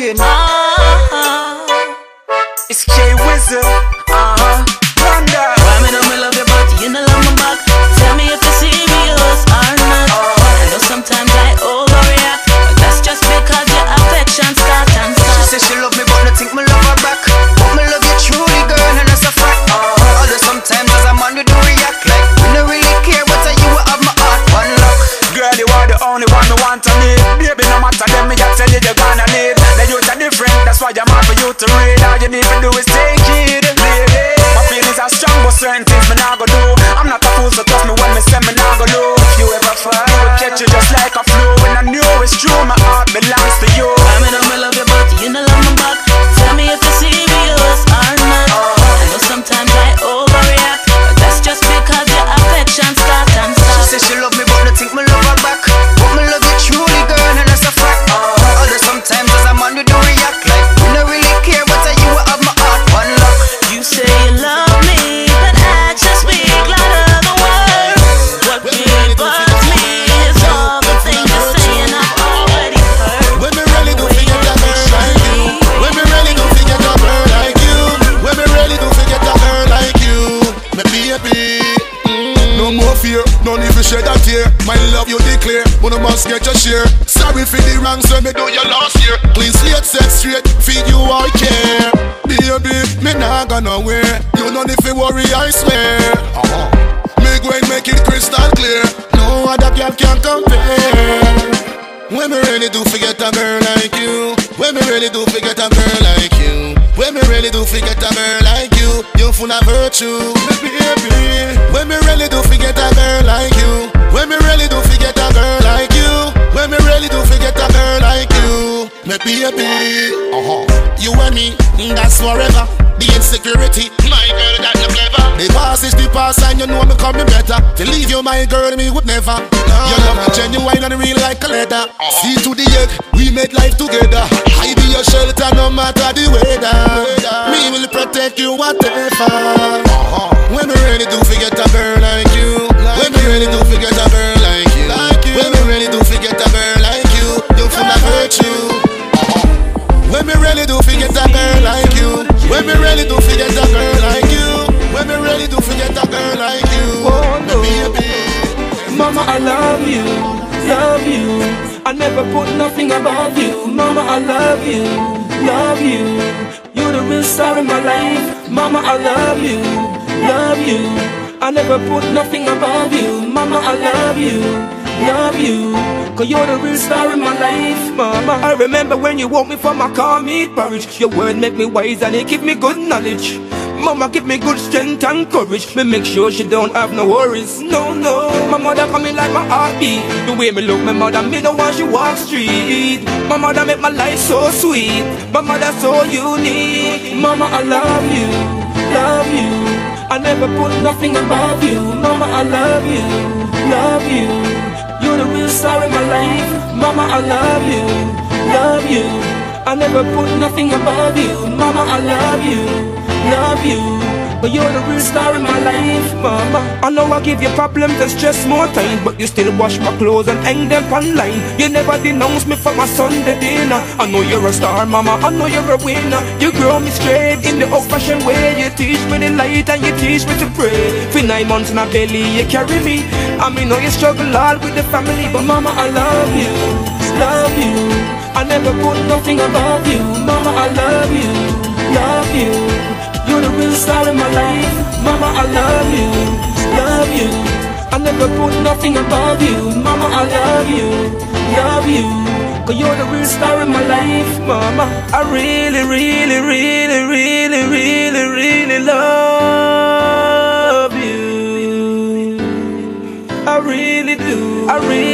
Ah, It's Jay Wizard. Uh huh. Wonder. why me know me love you, but you know love me back. Tell me if you're serious or not. I know sometimes I overreact, but that's just because your affection start and She stop. she love me, but I think me to you. Why me know me me do you last year. Clean slate, set straight, feed you all care. Baby, me nah go nowhere. You no need to worry, I swear. Uh-huh. Me go and make it crystal clear. No other girl can compare. When me really do forget a girl like you When me really do forget a girl like you When me really do forget a girl like you You full of virtue, baby When me really do forget a girl like you When me really do forget baby. Uh-huh. You and me, that's forever. The insecurity, my girl that you clever. The past is the past and you know me coming better. To leave you my girl me would never. Your love genuine and real like a letter See to the egg, we made life together. I be your shelter no matter the weather. Me will protect you whatever. When love you, love you. I never put nothing above you. Mama, I love you, love you. You're the real star in my life. Mama, I love you, love you. I never put nothing above you. Mama, I love you, love you. Cause you're the real star in my life, mama. I remember when you woke me from my cornmeal porridge. Your word make me wise and it give me good knowledge. Mama give me good strength and courage. Me make sure she don't have no worries. No, no. My mother coming like my heartbeat. The way me look, my mother me the one she walk street. My mother make my life so sweet. My mother so unique. Mama, I love you, love you. I never put nothing above you. Mama, I love you, love you. You're the real star in my life. Mama, I love you, love you. I never put nothing above you. Mama, I love you, love you. But you're the real star in my life, mama. I know I give you problems and stress more time, but you still wash my clothes and hang them online. You never denounce me for my Sunday dinner. I know you're a star, mama. I know you're a winner. You grow me straight in the old-fashioned way. You teach me the light and you teach me to pray. For nine months in my belly, you carry me. I mean, know you struggle all with the family, but mama, I love you, love you. I never put nothing above you, mama. I love you, love you. You're the real star in my life, mama. I love you, love you. I never put nothing above you, mama. I love you, love you. Cause you're the real star in my life, mama. I really, really, really, really, really, really love you. I really do. I really,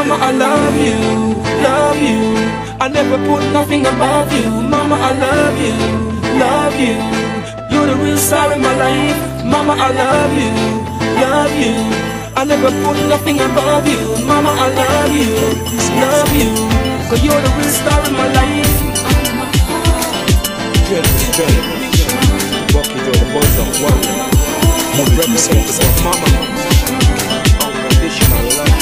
Mama, I love you, love you. I never put nothing above you. Mama, I love you, love you. You're the real star in my life. Mama, I love you, love you. I never put nothing above you. Mama, I love you, love you. Cause you're the real star in my life. One. Mama, unconditional. Love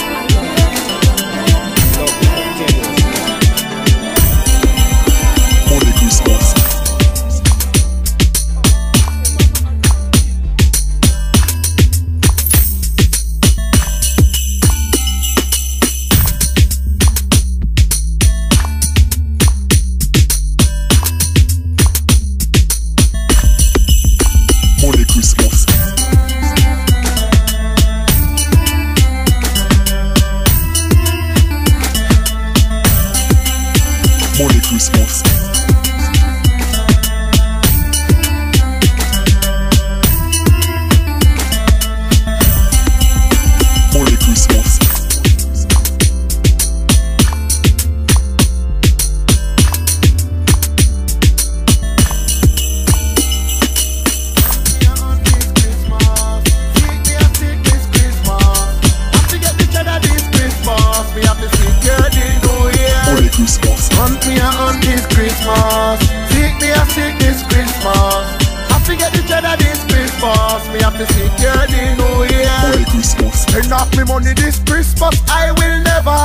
Money Christmas. Off me money this Christmas, I will never.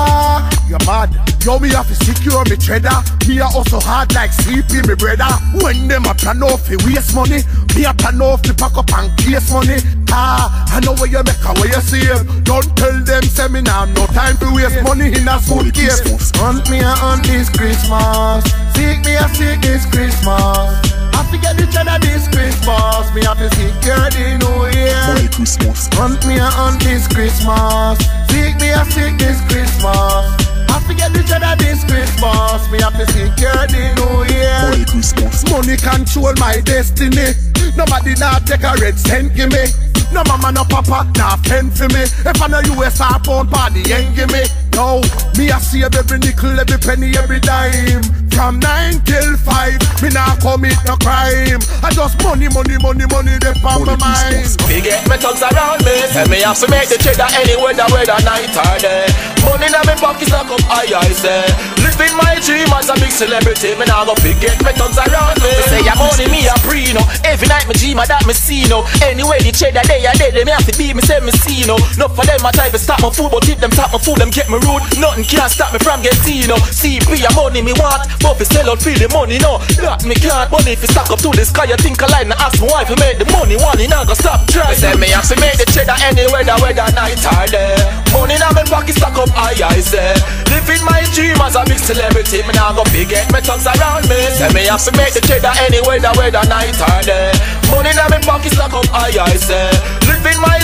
You're mad. Yo, me have to secure me cheddar. Me a also hard like CP, me brother. When them a plan off fi waste money, me a plan off to pack up and case money. Ah, I know where you make a where you save. Don't tell them say me now no time to waste money in a suitcase. Christmas. Hunt me a this Christmas. Seek me a seek this Christmas. I forget the cheddar this Christmas. Me have to secure the new year. Money Christmas. Hunt me a hunt this Christmas. Seek me a seek this Christmas. I forget the cheddar this Christmas. Me have to secure the new year. Money Christmas. Money control my destiny. Nobody not take a red cent give me. No mama, no papa, nah fend for me. If I know USR pound party, ain't give me. No, me I save every nickel, every penny, every dime. From nine till five, me nah commit no crime. I just money, money, money, money, they on my mind. Me get thugs around me Say me have to make the cheddar any weather, whether night or day Money in my pocket stack up high, I say Living my dream as a big celebrity. Me nah go forget my thugs around me Me say yeah, money me a pre no Every night me dream of that me see no Anyway the cheddar they are dead, they me have to be me say me see no Not for them I try to stop my food But if them stop my food, them get me rude. Nothing can stop me from getting no CP a money me want But if sell out feel the money no That me can't Money if you stack up to the sky You think I lie and ask my wife to make the money. One in I go stop trying. Me say me have to make the cheddar any weather Whether night or day Money in my pocket stack up high I say. Living my dream as a big celebrity Me nah go forget my thugs around me Say me have to make the cheddar any weather Whether night or day. Money in my pocket stack up high I say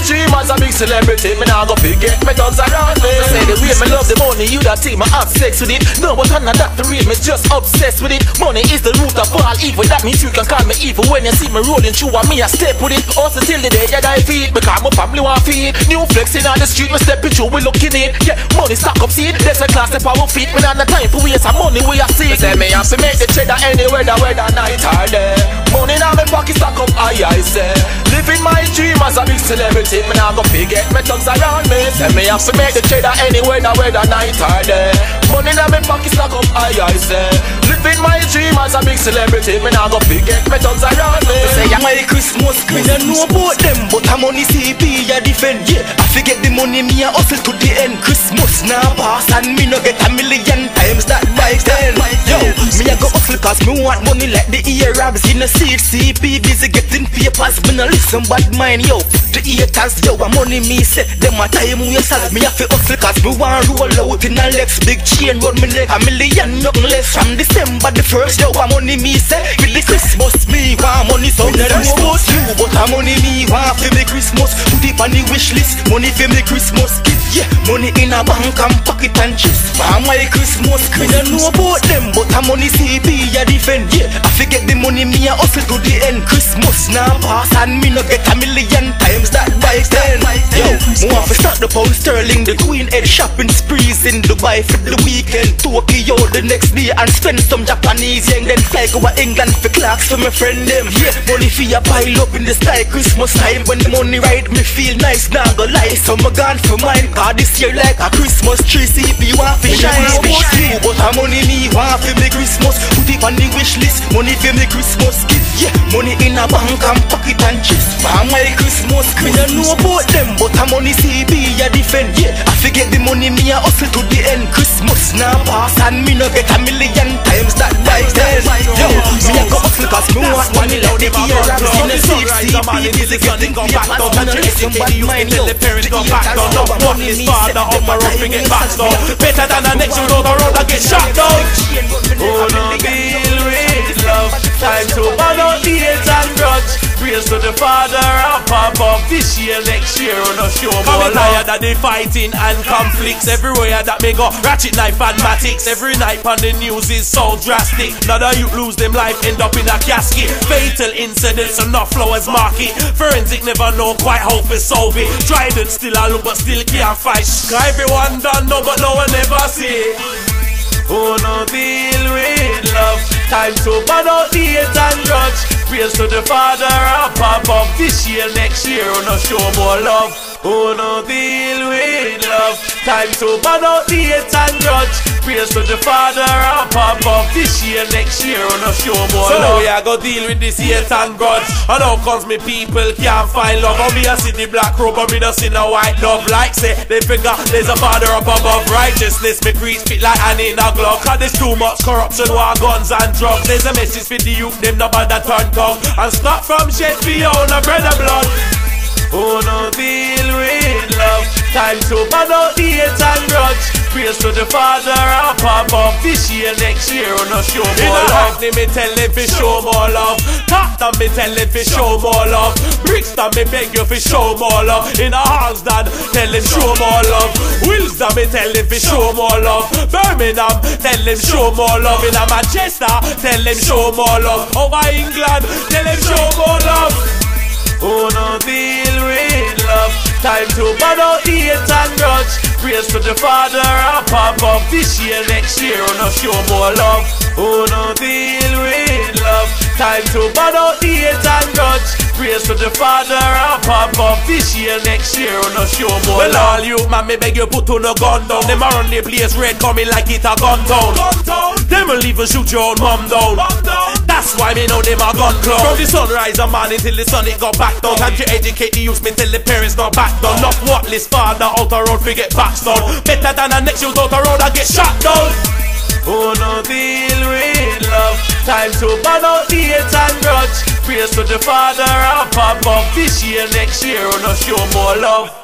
dream as a big celebrity Me nah go forget my thugs around me Say the way me love the money You that team I have sex with it. No but I'm not that real Me just obsessed with it. Money is the root of all evil That means you can call me evil. When you see me rolling through and me I step with it. Also till the day you die feet Because my family want feed. New flexing on the street We stepping through we looking in. Yeah money stack up seed There's a class step power feet. Me not the time for waste money we are see Say me have to make the cheddar any weather Whether night or day. Money in my pocket stack up high I say. Living my dream as a big celebrity Me not go forget. My thugs around me. Say me have to make the cheddar any weather Whether night or day. Money in my pocket stack up high I say Living my dream as a big celebrity Me not go forget. My thugs around me. Say yeah, my Christmas Me don't know about them But I'm on the CP ya defend Yeah, I forget the money Me a hustle to the end. Christmas now pass And me no get a million times that by then. Yo, me a Cause me want money like the Arabs In the seat CP busy getting papers Me no listen bad mind Yo, the haters Yo, a money me say Them a time we sell Me a fi hustle Cause me want roll out in a Lex Big chain round me neck A million nothing less. From December the first Yo, a money me say With the Christmas me want money So me you But a money me want for me Christmas. Put it on the wish list Money for Christmas gift Yeah, money in a bank and pocket and chips For my Christmas Me don't know about them But a money CP ya defend Yeah, I forget the money me a hustle to the end Christmas. Now pass And me no get a million times that by then Yo, me want to start the pound sterling The queen head shopping sprees in Dubai for the weekend. Tokyo the next day And spend some Japanese yen. Then fly go to England for clocks for my friend them Yeah, Money for your pile up in the sky Christmas time. When the money right Me feel nice. Now go lie So my gone for mine. God this year like a Christmas tree. See if you want to shine You but a money me want for me Christmas. Put it on the wish list Money for me Christmas gift. Yeah money in a bank and pocket and chest. For my Christmas Me don't know about them But a money CB ya defend. Yeah I forget the money me a hustle to the end. Christmas now pass and me no get a million times that like then Yo me a go hustle cause me want money like the year I'm in a safe CP Busy getting paid Pass me no listen bad mind yo the back down. Not one is father up get back down. Better than the next you know the road and get shot down. No, deal with love. Time to Praise to the Father and pop up this year, next year on a show more tired of the fighting and conflicts everywhere that may go. Ratchet knife and matics every night on the news is so drastic. Now that you lose them life, end up in a casket. Fatal incidents and not flowers market. Forensic never know quite how to solve it. Trident still a look but still can't fight. Cause everyone done know but no one ever see. Oh no deal with Time to burn out the hate and grudge. Praise to the Father up This year, next year, oh no show more love. Oh no deal with love Time to burn out the hate and grudge. Praise to the Father and pop up This year, next year, oh no show more So love. we a go deal with this hate and grudge. And how comes me people can't find love. And me a see the black robe and me a see no white love. Like say, they figure there's a father up above. Righteousness me preach fit like an in a glove. Cause there's too much corruption, war, guns and drugs. There's a message for the youth, them no bother turn tongue And stop from shed for your own brother blood. Oh no deal with love Time to burn out the hate and grudge. Praise to the Father and pop up. This year, next year, on no show more love. In me tell them fi show more love. Tottenham me tell them fi show more love. Brixton me beg you fi show more love. In a Harlesden tell them show more love. Willesden me tell them fi show more love. Birmingham tell them show more love. In a Manchester tell them show more love. Over England tell them show more love. Oh no deal with love to out the hate and grudge. Praise to the Father and pop up This year, next year, oh no show more love. Oh no deal with love? Time to out the hate and grudge. Praise to the Father and pop up This year, next year, oh no show more well, love. Well all you man, me beg you put on a gun down. Them a run the place red coming like it a gun town Them will leave and shoot your own mom down. Mom down why me know them a gun clown From the sunrise man until the sun it go back down. Time to educate the youth, me tell the parents not back down. Not worthless father out the road fi get back down Better than the next youth out the road and get shot down. Oh no deal with love. Time to burn out the hate and grudge. Praise to the Father up This year, next year, oh no show more love